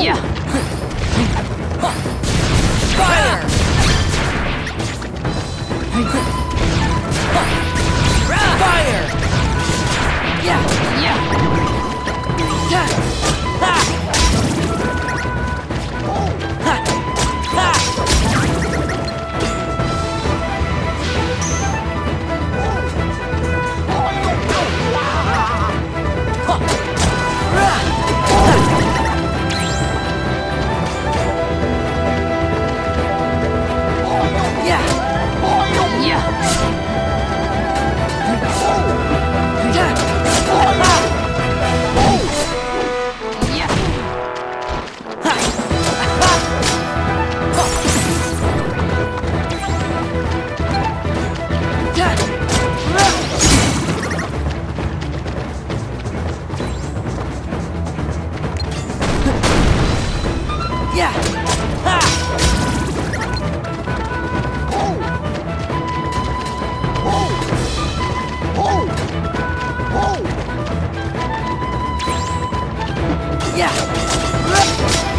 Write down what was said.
Yeah. 老爷